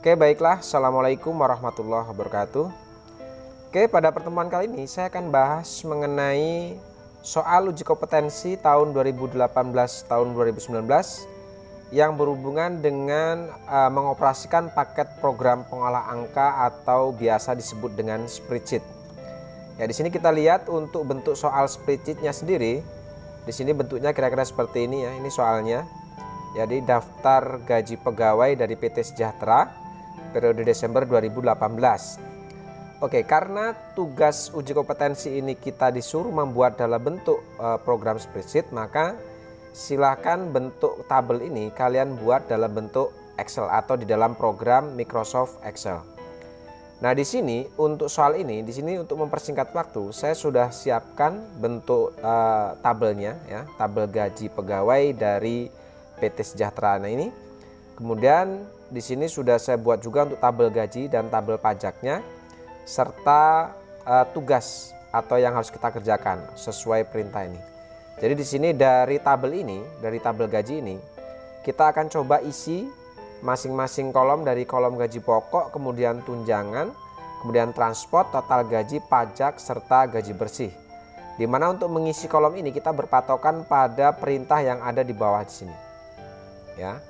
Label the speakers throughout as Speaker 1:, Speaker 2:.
Speaker 1: Oke baiklah, Assalamualaikum warahmatullahi wabarakatuh Oke pada pertemuan kali ini saya akan bahas mengenai soal uji kompetensi tahun 2018 tahun 2019 yang berhubungan dengan uh, mengoperasikan paket program pengolah angka atau biasa disebut dengan spreadsheet. Ya di sini kita lihat untuk bentuk soal spreadsheetnya sendiri, di sini bentuknya kira-kira seperti ini ya. Ini soalnya. Jadi daftar gaji pegawai dari PT Sejahtera periode Desember 2018. Oke, karena tugas uji kompetensi ini kita disuruh membuat dalam bentuk uh, program spreadsheet, maka silakan bentuk tabel ini kalian buat dalam bentuk Excel atau di dalam program Microsoft Excel. Nah, di sini untuk soal ini, di sini untuk mempersingkat waktu, saya sudah siapkan bentuk uh, tabelnya ya, tabel gaji pegawai dari PT Sejahtera. Nah, ini kemudian di sini sudah saya buat juga untuk tabel gaji dan tabel pajaknya serta uh, tugas atau yang harus kita kerjakan sesuai perintah ini. Jadi di sini dari tabel ini, dari tabel gaji ini, kita akan coba isi masing-masing kolom dari kolom gaji pokok, kemudian tunjangan, kemudian transport, total gaji, pajak, serta gaji bersih. Di mana untuk mengisi kolom ini kita berpatokan pada perintah yang ada di bawah di sini. Ya.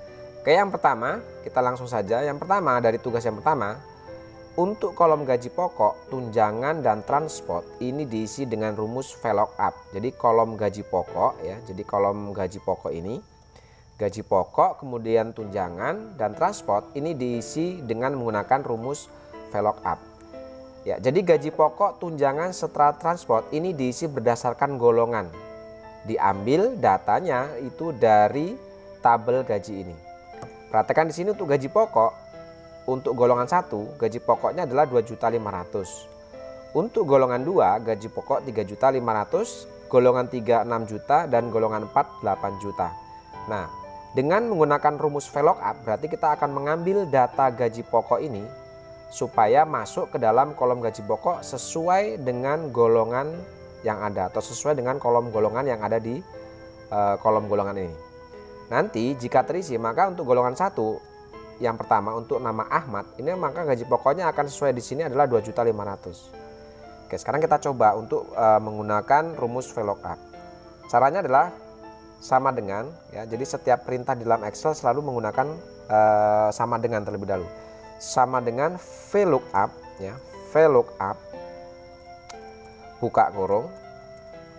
Speaker 1: Oke, yang pertama, kita langsung saja. Yang pertama dari tugas yang pertama, untuk kolom gaji pokok, tunjangan dan transport ini diisi dengan rumus VLOOKUP. Jadi kolom gaji pokok ya, jadi kolom gaji pokok ini gaji pokok, kemudian tunjangan dan transport ini diisi dengan menggunakan rumus VLOOKUP. Ya, jadi gaji pokok, tunjangan, serta transport ini diisi berdasarkan golongan. Diambil datanya itu dari tabel gaji ini. Perhatikan di sini untuk gaji pokok, untuk golongan 1 gaji pokoknya adalah 2.500. Untuk golongan 2 gaji pokok 3.500, golongan 3 6 juta dan golongan 4 8 juta. Nah, dengan menggunakan rumus VLOOKUP berarti kita akan mengambil data gaji pokok ini supaya masuk ke dalam kolom gaji pokok sesuai dengan golongan yang ada atau sesuai dengan kolom golongan yang ada di uh, kolom golongan ini. Nanti jika terisi maka untuk golongan satu yang pertama untuk nama Ahmad ini maka gaji pokoknya akan sesuai di sini adalah 2.500. Oke, sekarang kita coba untuk uh, menggunakan rumus VLOOKUP. Caranya adalah sama dengan ya. Jadi setiap perintah di dalam Excel selalu menggunakan uh, sama dengan terlebih dahulu. Sama dengan VLOOKUP ya. VLOOKUP buka kurung.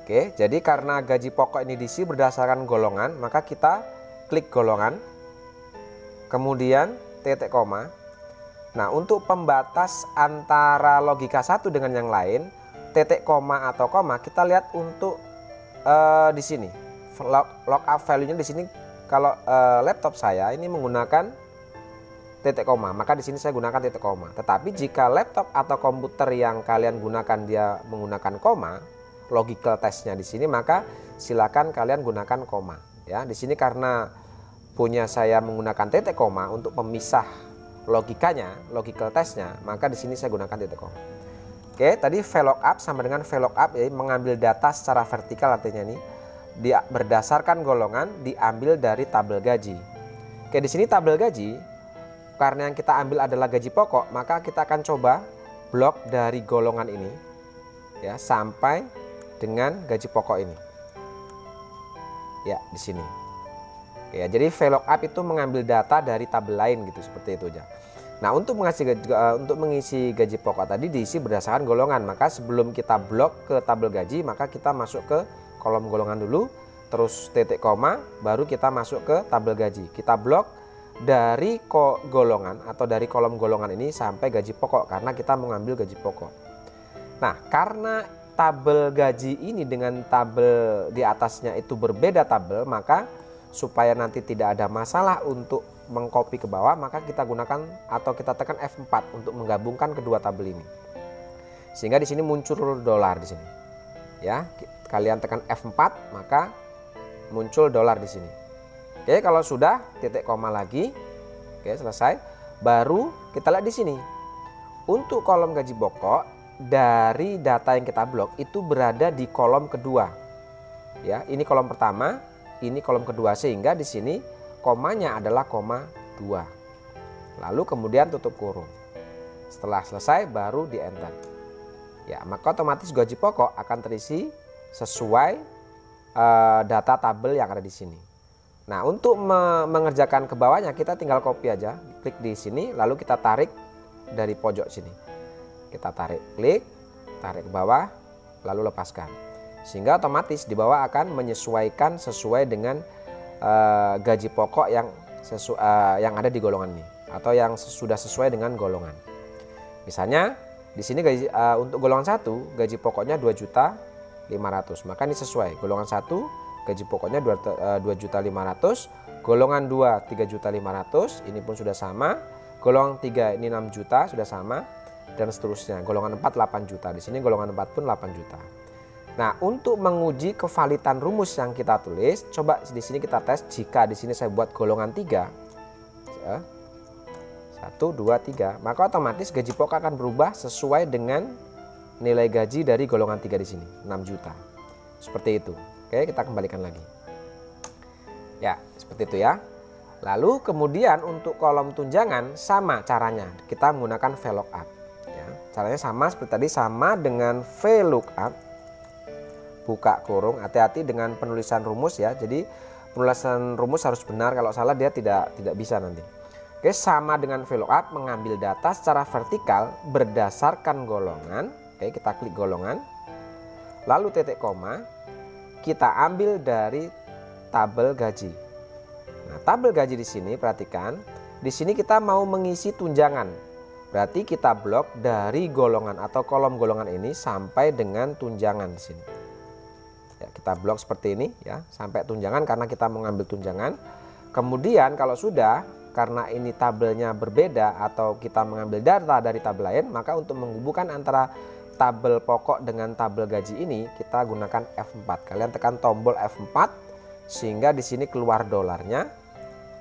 Speaker 1: Oke, jadi karena gaji pokok ini diisi berdasarkan golongan, maka kita klik golongan, kemudian titik koma. Nah, untuk pembatas antara logika satu dengan yang lain, titik koma atau koma kita lihat untuk uh, di sini. Log, lookup value-nya di sini kalau uh, laptop saya ini menggunakan titik koma, maka di sini saya gunakan titik koma. Tetapi jika laptop atau komputer yang kalian gunakan dia menggunakan koma, logical testnya di sini, maka silakan kalian gunakan koma. Ya, di sini karena punya saya menggunakan titik koma untuk pemisah logikanya, logical testnya, maka di sini saya gunakan titik koma. Oke, tadi VLOOKUP sama dengan VLOOKUP ya mengambil data secara vertikal artinya ini dia berdasarkan golongan diambil dari tabel gaji. Oke, di sini tabel gaji karena yang kita ambil adalah gaji pokok, maka kita akan coba blok dari golongan ini ya sampai dengan gaji pokok ini. Ya, di sini. Ya, jadi VLOOKUP itu mengambil data dari tabel lain gitu seperti itu aja. Nah, untuk mengisi gaji, uh, untuk mengisi gaji pokok tadi diisi berdasarkan golongan. Maka sebelum kita blok ke tabel gaji, maka kita masuk ke kolom golongan dulu, terus titik koma, baru kita masuk ke tabel gaji. Kita blok dari golongan atau dari kolom golongan ini sampai gaji pokok karena kita mengambil gaji pokok. Nah, karena tabel gaji ini dengan tabel di atasnya itu berbeda tabel, maka supaya nanti tidak ada masalah untuk mengcopy ke bawah maka kita gunakan atau kita tekan F4 untuk menggabungkan kedua tabel ini. Sehingga di sini muncul dolar di sini. Ya kalian tekan F4 maka muncul dolar di sini. Oke kalau sudah titik koma lagi. Oke selesai. Baru kita lihat di sini. Untuk kolom gaji pokok dari data yang kita blok itu berada di kolom kedua. Ya ini kolom pertama ini kolom kedua sehingga di sini komanya adalah koma 2. Lalu kemudian tutup kurung. Setelah selesai baru di enter. Ya, maka otomatis gaji pokok akan terisi sesuai uh, data tabel yang ada di sini. Nah, untuk me mengerjakan ke bawahnya kita tinggal copy aja, klik di sini lalu kita tarik dari pojok sini. Kita tarik, klik, tarik ke bawah, lalu lepaskan. Sehingga otomatis di bawah akan menyesuaikan sesuai dengan uh, gaji pokok yang sesu uh, yang ada di golongan ini atau yang sudah sesuai dengan golongan. Misalnya di sini gaji uh, untuk golongan satu gaji pokoknya 2 juta 500 maka ini sesuai. Golongan satu gaji pokoknya 2 juta 500 golongan 2 3 juta 500 ini pun sudah sama. Golongan 3 ini 6 juta sudah sama. Dan seterusnya. Golongan 4 8 juta. Di sini golongan 4 pun 8 juta Nah, untuk menguji kevalitan rumus yang kita tulis, coba di sini kita tes jika di sini saya buat golongan 3. Ya, 1 2 3, maka otomatis gaji pokok akan berubah sesuai dengan nilai gaji dari golongan 3 di sini, 6 juta. Seperti itu. Oke, kita kembalikan lagi. Ya, seperti itu ya. Lalu kemudian untuk kolom tunjangan sama caranya. Kita menggunakan VLOOKUP. Ya, caranya sama seperti tadi sama dengan VLOOKUP buka kurung hati-hati dengan penulisan rumus ya. Jadi penulisan rumus harus benar. Kalau salah dia tidak tidak bisa nanti. Oke sama dengan VLOOKUP mengambil data secara vertikal berdasarkan golongan. Oke kita klik golongan. Lalu titik koma kita ambil dari tabel gaji. Nah tabel gaji di sini perhatikan. Di sini kita mau mengisi tunjangan. Berarti kita blok dari golongan atau kolom golongan ini sampai dengan tunjangan di sini ya, kita blok seperti ini ya sampai tunjangan karena kita mengambil tunjangan. Kemudian kalau sudah karena ini tabelnya berbeda atau kita mengambil data dari tabel lain maka untuk menghubungkan antara tabel pokok dengan tabel gaji ini kita gunakan F4 kalian tekan tombol F4 sehingga di sini keluar dolarnya.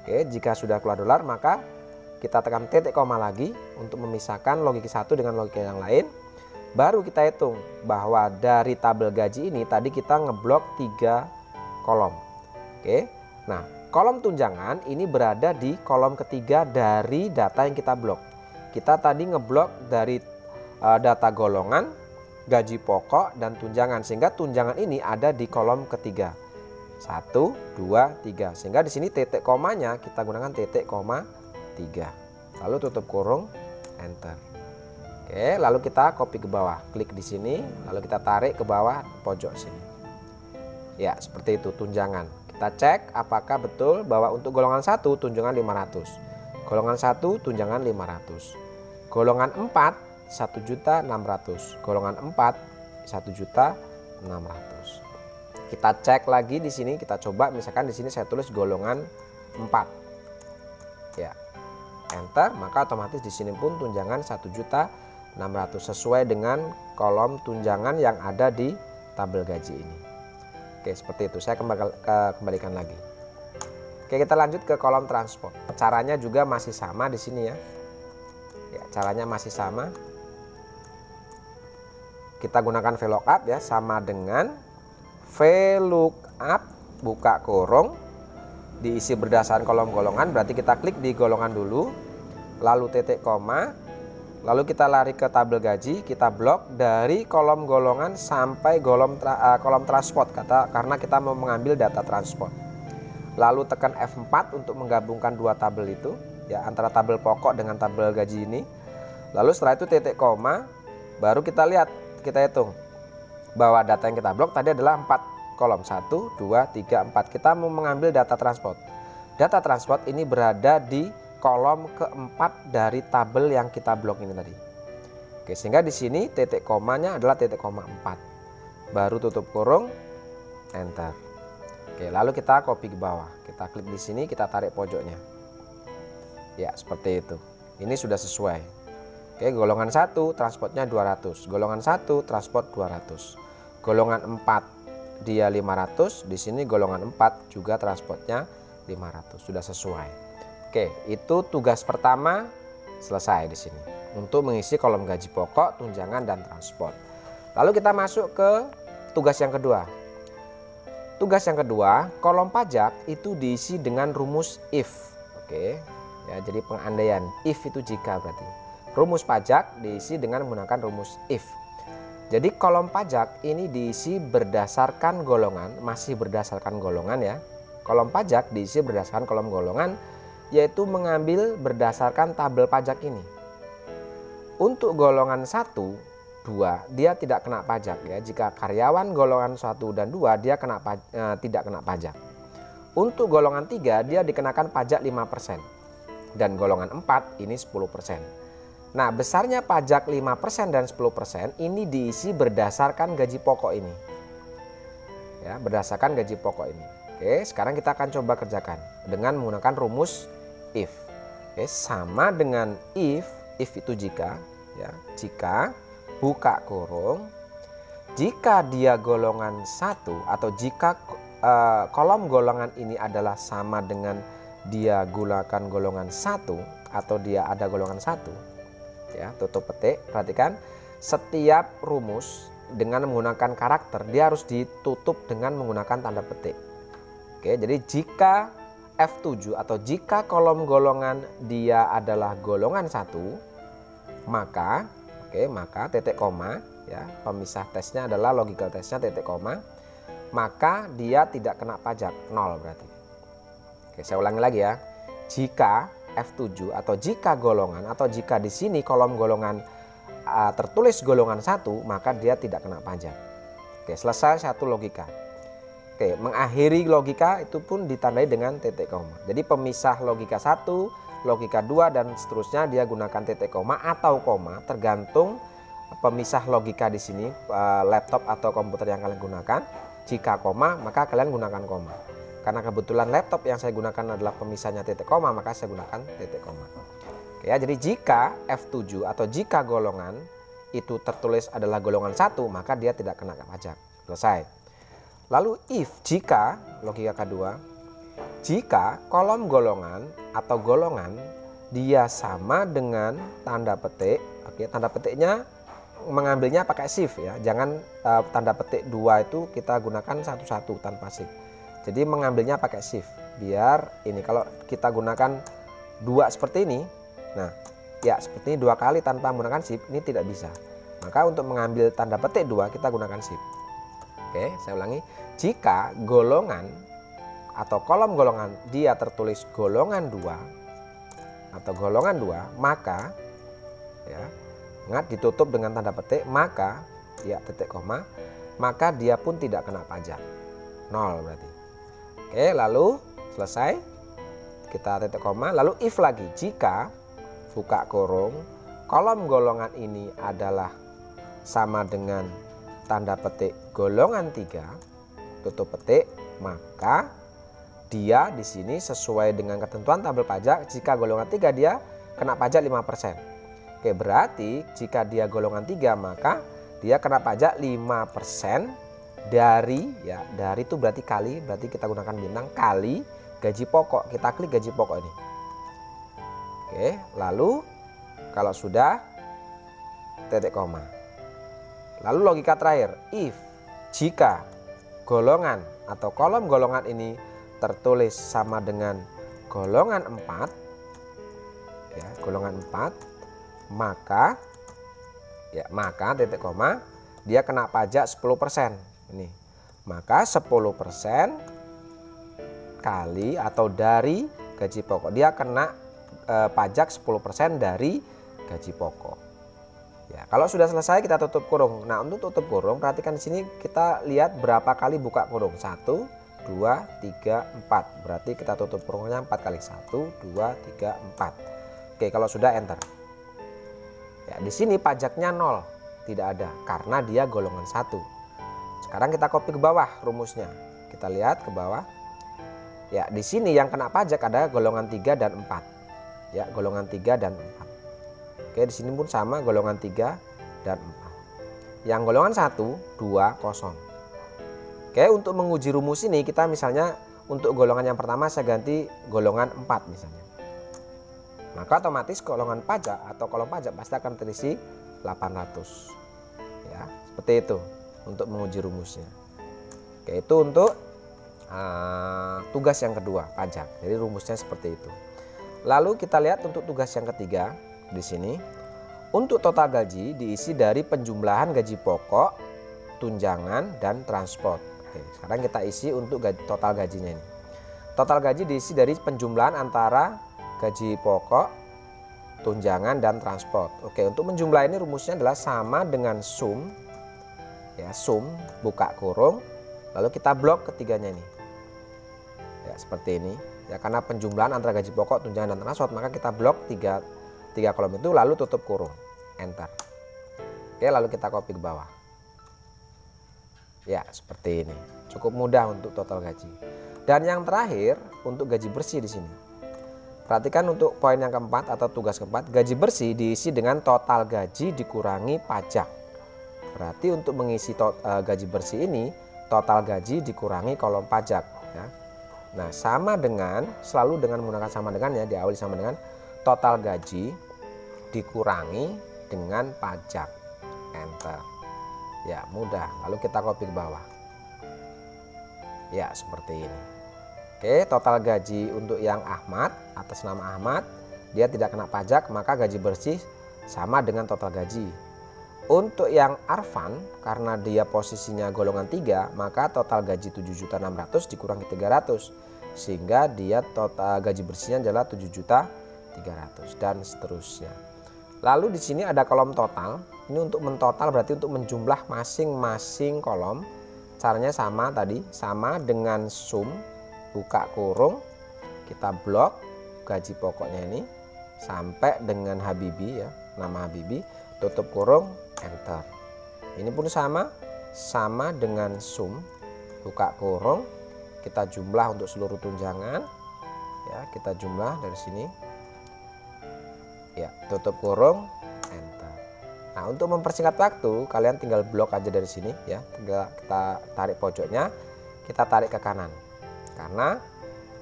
Speaker 1: Oke jika sudah keluar dolar maka kita tekan titik koma lagi untuk memisahkan logika satu dengan logika yang lain baru kita hitung bahwa dari tabel gaji ini tadi kita ngeblok tiga kolom. Oke. Nah, kolom tunjangan ini berada di kolom ketiga dari data yang kita blok. Kita tadi ngeblok dari uh, data golongan, gaji pokok dan tunjangan sehingga tunjangan ini ada di kolom ketiga. Satu, dua, tiga. Sehingga di sini titik komanya kita gunakan titik koma tiga. Lalu tutup kurung, enter. Oke, lalu kita copy ke bawah. Klik di sini, lalu kita tarik ke bawah pojok sini. Ya, seperti itu tunjangan. Kita cek apakah betul bahwa untuk golongan 1 tunjangan 500. Golongan 1 tunjangan 500. Golongan 4 1 juta 600. Golongan 4 1 juta 600. Kita cek lagi di sini, kita coba misalkan di sini saya tulis golongan 4. Ya. Enter, maka otomatis di sini pun tunjangan 1 juta 600 sesuai dengan kolom tunjangan yang ada di tabel gaji ini. Oke, seperti itu. Saya kembalikan lagi. Oke, kita lanjut ke kolom transport. Caranya juga masih sama di sini ya. Ya, caranya masih sama. Kita gunakan VLOOKUP ya, sama dengan VLOOKUP buka kurung diisi berdasarkan kolom golongan berarti kita klik di golongan dulu lalu titik koma Lalu kita lari ke tabel gaji, kita blok dari kolom golongan sampai kolom tra, uh, kolom transport kata karena kita mau mengambil data transport. Lalu tekan F4 untuk menggabungkan dua tabel itu ya antara tabel pokok dengan tabel gaji ini. Lalu setelah itu titik koma baru kita lihat kita hitung bahwa data yang kita blok tadi adalah 4 kolom 1 2 3 4. Kita mau mengambil data transport. Data transport ini berada di kolom keempat dari tabel yang kita blok ini tadi. Oke, sehingga di sini titik komanya adalah titik koma 4. Baru tutup kurung, enter. Oke, lalu kita copy ke bawah. Kita klik di sini, kita tarik pojoknya. Ya, seperti itu. Ini sudah sesuai. Oke, golongan 1 transportnya 200. Golongan 1 transport 200. Golongan 4 dia 500, di sini golongan 4 juga transportnya 500. Sudah sesuai. Oke, itu tugas pertama selesai di sini untuk mengisi kolom gaji pokok, tunjangan dan transport. Lalu kita masuk ke tugas yang kedua. Tugas yang kedua, kolom pajak itu diisi dengan rumus if. Oke. Ya, jadi pengandaian if itu jika berarti. Rumus pajak diisi dengan menggunakan rumus if. Jadi kolom pajak ini diisi berdasarkan golongan, masih berdasarkan golongan ya. Kolom pajak diisi berdasarkan kolom golongan yaitu mengambil berdasarkan tabel pajak ini. Untuk golongan 1, 2 dia tidak kena pajak ya. Jika karyawan golongan 1 dan 2 dia kena eh, tidak kena pajak. Untuk golongan 3 dia dikenakan pajak 5% dan golongan 4 ini 10%. Nah, besarnya pajak 5% dan 10% ini diisi berdasarkan gaji pokok ini. Ya, berdasarkan gaji pokok ini. Oke, sekarang kita akan coba kerjakan dengan menggunakan rumus if. Oke, sama dengan if, if itu jika, ya, jika buka kurung jika dia golongan satu atau jika uh, kolom golongan ini adalah sama dengan dia gunakan golongan satu atau dia ada golongan satu ya. Tutup petik perhatikan. Setiap rumus dengan menggunakan karakter dia harus ditutup dengan menggunakan tanda petik. Oke jadi jika F7 atau jika kolom golongan dia adalah golongan satu maka oke maka titik koma ya pemisah tesnya adalah logical tesnya titik koma maka dia tidak kena pajak nol berarti oke saya ulangi lagi ya jika F7 atau jika golongan atau jika di sini kolom golongan uh, tertulis golongan satu maka dia tidak kena pajak. Oke, selesai satu logika. Oke, mengakhiri logika itu pun ditandai dengan titik koma. Jadi pemisah logika satu, logika dua dan seterusnya dia gunakan titik koma atau koma tergantung pemisah logika di sini uh, laptop atau komputer yang kalian gunakan. Jika koma maka kalian gunakan koma. Karena kebetulan laptop yang saya gunakan adalah pemisahnya titik koma, maka saya gunakan titik koma. Oke ya, jadi jika F7 atau jika golongan itu tertulis adalah golongan satu, maka dia tidak kena pajak. Selesai. Lalu if jika logika kedua, jika kolom golongan atau golongan dia sama dengan tanda petik, oke, tanda petiknya mengambilnya pakai shift ya. Jangan uh, tanda petik dua itu kita gunakan satu-satu tanpa shift. Jadi mengambilnya pakai shift biar ini kalau kita gunakan dua seperti ini, nah ya seperti ini dua kali tanpa menggunakan shift ini tidak bisa. Maka untuk mengambil tanda petik dua kita gunakan shift. Oke, saya ulangi. Jika golongan atau kolom golongan dia tertulis golongan dua atau golongan dua maka ya ingat ditutup dengan tanda petik maka ya titik koma maka dia pun tidak kena pajak nol berarti Oke, lalu selesai. Kita titik koma, lalu if lagi. Jika buka kurung, kolom golongan ini adalah sama dengan tanda petik golongan 3, tutup petik, maka dia di sini sesuai dengan ketentuan tabel pajak. Jika golongan 3 dia kena pajak 5%. Oke, berarti jika dia golongan 3 maka dia kena pajak 5% dari ya dari itu berarti kali berarti kita gunakan bintang kali gaji pokok. Kita klik gaji pokok ini. Oke lalu kalau sudah titik koma lalu logika terakhir if jika golongan atau kolom golongan ini tertulis sama dengan golongan 4 ya golongan 4 maka ya maka titik koma dia kena pajak 10% ini. Maka 10% kali atau dari gaji pokok. Dia kena e, pajak 10% dari gaji pokok. Ya, kalau sudah selesai kita tutup kurung. Nah, untuk tutup kurung perhatikan di sini kita lihat berapa kali buka kurung. 1 2 3 4. Berarti kita tutup kurungnya 4 kali. 1 2 3 4. Oke, kalau sudah enter. Ya, di sini pajaknya 0, tidak ada karena dia golongan 1. Sekarang kita copy ke bawah rumusnya. Kita lihat ke bawah. Ya, di sini yang kena pajak ada golongan 3 dan 4. Ya, golongan 3 dan 4. Oke, di sini pun sama golongan 3 dan 4. Yang golongan 1, 2, kosong. Oke, untuk menguji rumus ini kita misalnya untuk golongan yang pertama saya ganti golongan 4 misalnya. Maka otomatis golongan pajak atau kolom pajak pasti akan terisi 800. Ya, seperti itu untuk menguji rumusnya. Oke, itu untuk uh, tugas yang kedua, pajak. Jadi rumusnya seperti itu. Lalu kita lihat untuk tugas yang ketiga di sini. Untuk total gaji diisi dari penjumlahan gaji pokok, tunjangan, dan transport. Oke, sekarang kita isi untuk gaji, total gajinya ini. Total gaji diisi dari penjumlahan antara gaji pokok, tunjangan, dan transport. Oke, untuk menjumlah ini rumusnya adalah sama dengan sum, ya sum buka kurung, lalu kita blok ketiganya ini. Ya seperti ini. Ya karena penjumlahan antara gaji pokok, tunjangan, dan transport, maka kita blok tiga tiga kolom itu lalu tutup kurung. Enter. Oke lalu kita copy ke bawah. Ya seperti ini. Cukup mudah untuk total gaji. Dan yang terakhir untuk gaji bersih di sini. Perhatikan untuk poin yang keempat atau tugas keempat gaji bersih diisi dengan total gaji dikurangi pajak. Berarti untuk mengisi to, uh, gaji bersih ini total gaji dikurangi kolom pajak ya. Nah sama dengan selalu dengan menggunakan sama dengan ya diawali sama dengan total gaji dikurangi dengan pajak. Enter. Ya mudah. Lalu kita copy ke bawah. Ya seperti ini. Oke total gaji untuk yang Ahmad atas nama Ahmad dia tidak kena pajak maka gaji bersih sama dengan total gaji. Untuk yang Arfan karena dia posisinya golongan 3 maka total gaji 7.600 dikurangi 300 sehingga dia total gaji bersihnya adalah 7.000 300 dan seterusnya. Lalu di sini ada kolom total. Ini untuk mentotal berarti untuk menjumlah masing-masing kolom. Caranya sama tadi, sama dengan sum buka kurung kita blok gaji pokoknya ini sampai dengan Habibi ya, nama Habibi, tutup kurung enter. Ini pun sama, sama dengan sum buka kurung kita jumlah untuk seluruh tunjangan ya kita jumlah dari sini ya tutup kurung enter. Nah untuk mempersingkat waktu kalian tinggal blok aja dari sini ya. Tinggal kita tarik pojoknya kita tarik ke kanan. Karena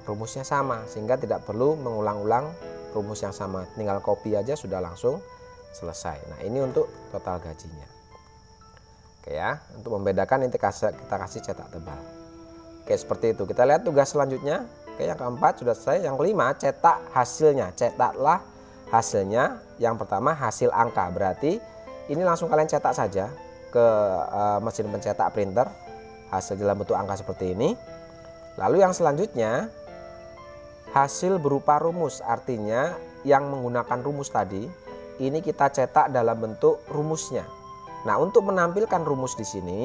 Speaker 1: rumusnya sama sehingga tidak perlu mengulang-ulang rumus yang sama. Tinggal copy aja sudah langsung selesai. Nah ini untuk total gajinya. Oke ya. Untuk membedakan ini kita kasih cetak tebal. Oke seperti itu. Kita lihat tugas selanjutnya. Oke yang keempat sudah selesai. Yang kelima cetak hasilnya. Cetaklah hasilnya yang pertama hasil angka. Berarti ini langsung kalian cetak saja ke uh, mesin pencetak printer hasil dalam bentuk angka seperti ini. Lalu yang selanjutnya hasil berupa rumus. Artinya yang menggunakan rumus tadi ini kita cetak dalam bentuk rumusnya. Nah untuk menampilkan rumus di sini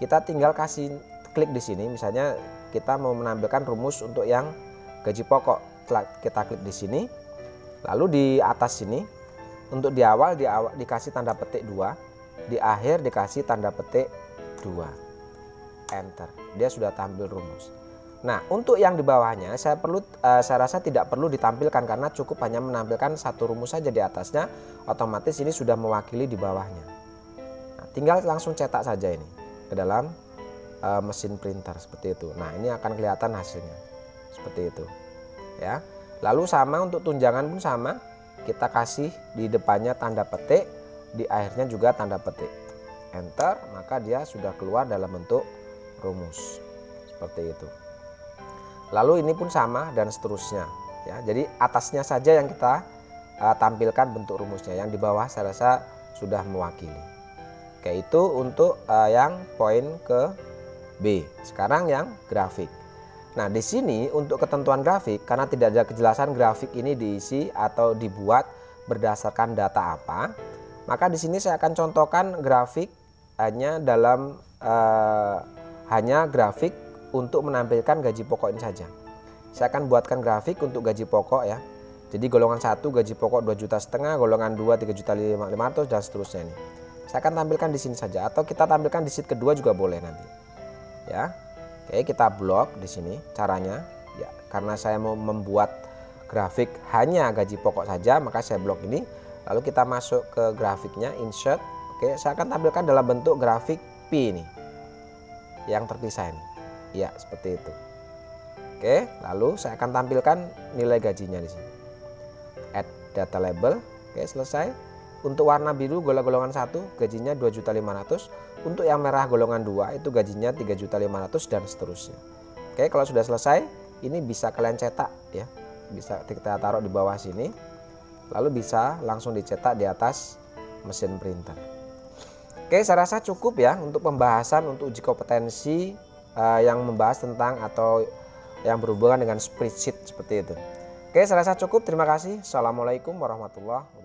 Speaker 1: kita tinggal kasih klik di sini. Misalnya kita mau menampilkan rumus untuk yang gaji pokok. Kita klik di sini Lalu di atas sini untuk di awal di awal dikasih tanda petik 2, di akhir dikasih tanda petik 2. Enter. Dia sudah tampil rumus. Nah, untuk yang di bawahnya saya perlu uh, saya rasa tidak perlu ditampilkan karena cukup hanya menampilkan satu rumus saja di atasnya, otomatis ini sudah mewakili di bawahnya. Nah, tinggal langsung cetak saja ini ke dalam uh, mesin printer seperti itu. Nah, ini akan kelihatan hasilnya. Seperti itu. Ya. Lalu sama untuk tunjangan pun sama, kita kasih di depannya tanda petik, di akhirnya juga tanda petik. Enter, maka dia sudah keluar dalam bentuk rumus. Seperti itu. Lalu ini pun sama dan seterusnya. Ya, jadi atasnya saja yang kita uh, tampilkan bentuk rumusnya, yang di bawah saya rasa sudah mewakili. Oke, itu untuk uh, yang poin ke B. Sekarang yang grafik. Nah, di sini untuk ketentuan grafik karena tidak ada kejelasan grafik ini diisi atau dibuat berdasarkan data apa, maka di sini saya akan contohkan grafik hanya dalam uh, hanya grafik untuk menampilkan gaji pokok ini saja. Saya akan buatkan grafik untuk gaji pokok ya. Jadi golongan 1 gaji pokok 2 juta setengah, golongan 2 3 juta 500 dan seterusnya ini. Saya akan tampilkan di sini saja atau kita tampilkan di sheet kedua juga boleh nanti. Ya. Oke, kita blok di sini caranya. Ya, karena saya mau membuat grafik hanya gaji pokok saja, maka saya blok ini. Lalu kita masuk ke grafiknya, insert. Oke, saya akan tampilkan dalam bentuk grafik P ini. Yang terpisah ini. Ya, seperti itu. Oke, lalu saya akan tampilkan nilai gajinya di sini. Add data label. Oke, selesai. Untuk warna biru golongan 1 gajinya 2.500. Untuk yang merah golongan 2 itu gajinya 3.500 dan seterusnya. Oke, kalau sudah selesai, ini bisa kalian cetak ya. bisa kita taruh di bawah sini lalu bisa langsung dicetak di atas mesin printer oke saya rasa cukup ya untuk pembahasan untuk uji kompetensi uh, yang membahas tentang atau yang berhubungan dengan spreadsheet seperti itu oke saya rasa cukup terima kasih assalamualaikum warahmatullahi